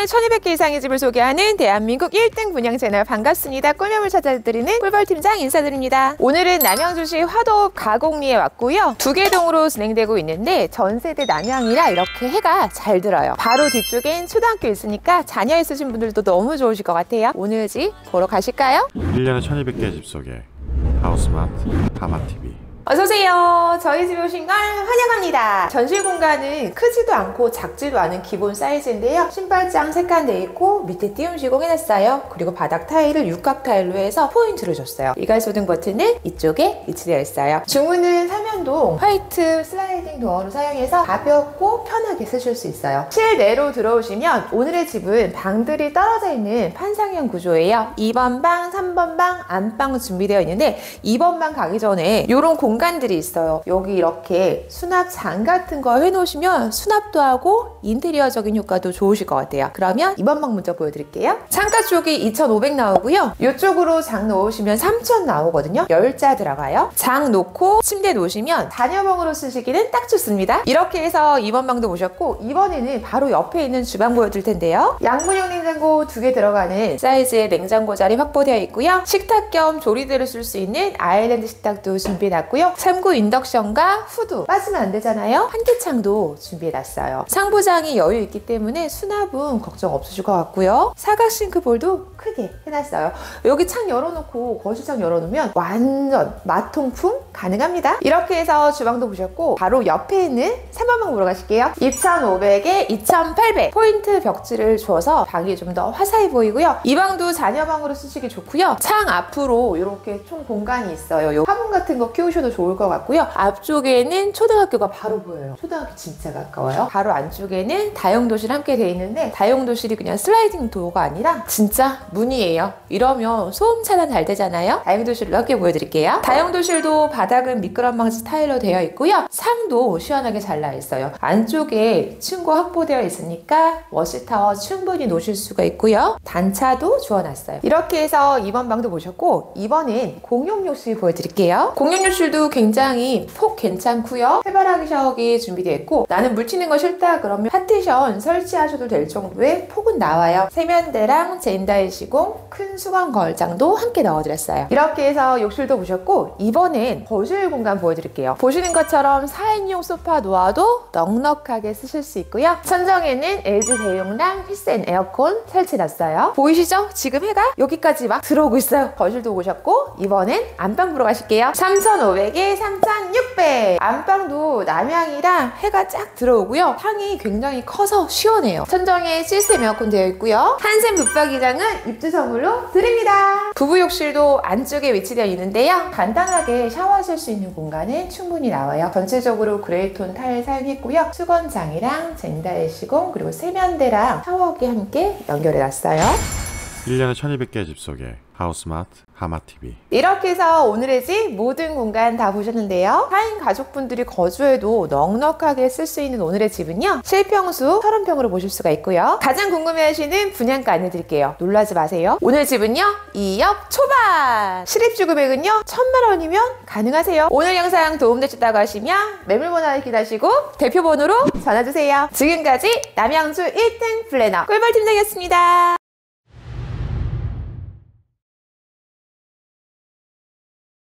1년에 1200개 이상의 집을 소개하는 대한민국 1등 분양 채널 반갑습니다. 꿀명을 찾아드리는 꿀벌팀장 인사드립니다. 오늘은 남양주시 화도 가곡리에 왔고요. 두 개 동으로 진행되고 있는데 전세대 남향이라 이렇게 해가 잘 들어요. 바로 뒤쪽엔 초등학교 있으니까 자녀 있으신 분들도 너무 좋으실 것 같아요. 오늘 집 보러 가실까요? 1년에 1200개 집 소개 하우스마트 하마TV 어서오세요. 저희 집에 오신 걸 환영합니다. 전실 공간은 크지도 않고 작지도 않은 기본 사이즈인데요. 신발장 색감돼 있고 밑에 띄움 시공해놨어요. 그리고 바닥 타일을 육각 타일로 해서 포인트를 줬어요. 일괄 소등 버튼은 이쪽에 위치되어 있어요. 중문은 삼연동 화이트 슬라이 딩 도어로 사용해서 가볍고 편하게 쓰실 수 있어요. 실내로 들어오시면 오늘의 집은 방들이 떨어져 있는 판상형 구조예요. 2번 방, 3번 방, 안방 준비되어 있는데 2번 방 가기 전에 이런 공간들이 있어요. 여기 이렇게 수납장 같은 거 해놓으시면 수납도 하고 인테리어적인 효과도 좋으실 것 같아요. 그러면 2번 방 먼저 보여드릴게요. 창가 쪽이 2,500 나오고요. 이쪽으로 장 놓으시면 3,000 나오거든요. 열자 들어가요. 장 놓고 침대 놓으시면 자녀방으로 쓰시기는 딱 좋습니다. 이렇게 해서 2번 방도 보셨고 2번에는 바로 옆에 있는 주방 보여드릴 텐데요. 양문형 냉장고 두 개 들어가는 사이즈의 냉장고 자리 확보되어 있고요. 식탁 겸 조리대를 쓸 수 있는 아일랜드 식탁도 준비해놨고요. 3구 인덕션과 후드 빠지면 안 되잖아요. 환기창도 준비해놨어요. 상부장이 여유 있기 때문에 수납은 걱정 없으실 것 같고요. 사각 싱크볼도 크게 해놨어요. 여기 창 열어놓고 거실창 열어놓으면 완전 맞통풍 가능합니다. 이렇게 해서 주방도 보셨고 바로 옆에 있는 3번방 보러 가실게요. 2,500에 2,800 포인트 벽지를 주어서 방이 좀 더 화사해 보이고요. 이 방도 자녀방으로 쓰시기 좋고요. 창 앞으로 이렇게 총 공간이 있어요. 요 화분 같은 거 키우셔도 좋을 것 같고요. 앞쪽에는 초등학교가 바로 보여요. 초등학교 진짜 가까워요. 바로 안쪽에는 다용도실 함께 돼 있는데 다용도실이 그냥 슬라이딩 도어가 아니라 진짜 문이에요. 이러면 소음 차단 잘 되잖아요. 다용도실로 함께 보여드릴게요. 다용도실도 바닥은 미끄럼 방지 타일로 되어 있고요. 창도 시원하게 잘 나 있어요. 안쪽에 층고 확보되어 있으니까 워시타워 충분히 놓으실 수가 있고요. 단차도 주어놨어요. 이렇게 해서 2번 방도 보셨고 이번엔 공용 욕실 보여드릴게요. 공용 욕실도 굉장히 폭 괜찮고요. 해바라기 샤워기 준비되어 있고 나는 물 튀는 거 싫다 그러면 파티션 설치하셔도 될 정도의 폭은 나와요. 세면대랑 젠다이 시공, 큰 수건 걸장도 함께 넣어드렸어요. 이렇게 해서 욕실도 보셨고 이번엔 거실 공간 보여드릴게요. 보시는 것처럼 4인용 소파 놓아도 넉넉하게 쓰실 수 있고요. 천정에는 LG 대용량 휘센 에어컨 설치해놨어요. 보이시죠? 지금 해가 여기까지 막 들어오고 있어요. 거실도 보셨고 이번엔 안방 보러 가실게요. 3,500에 3,600 안방도 남향이라 해가 쫙 들어오고요. 창이 굉장히 커서 시원해요. 천정에 시스템 에어컨 되어 있고요. 한샘 붙박이장은 입주 선물로 드립니다. 부부 욕실도 안쪽에 위치되어 있는데요. 간단하게 샤워하실 수 있는 공간은 충분히 나와요. 전체적으로 그레이톤 타일 사용했고요. 수건장이랑 젠다이 시공 그리고 세면대랑 샤워기 함께 연결해놨어요. 1년에 1200개 집 소개 하우스마트 하마TV 이렇게 해서 오늘의 집 모든 공간 다 보셨는데요. 4인 가족분들이 거주해도 넉넉하게 쓸 수 있는 오늘의 집은요. 실평수 30평으로 보실 수가 있고요. 가장 궁금해하시는 분양가 안내드릴게요. 놀라지 마세요. 오늘 집은요. 2억 초반! 실입주 금액은요. 1천만 원이면 가능하세요. 오늘 영상 도움되셨다고 하시면 매물번호 확인하시고 대표번호로 전화주세요. 지금까지 남양주 1등 플래너 꿀벌팀장이었습니다.